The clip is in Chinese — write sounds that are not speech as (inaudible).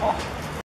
好 (laughs)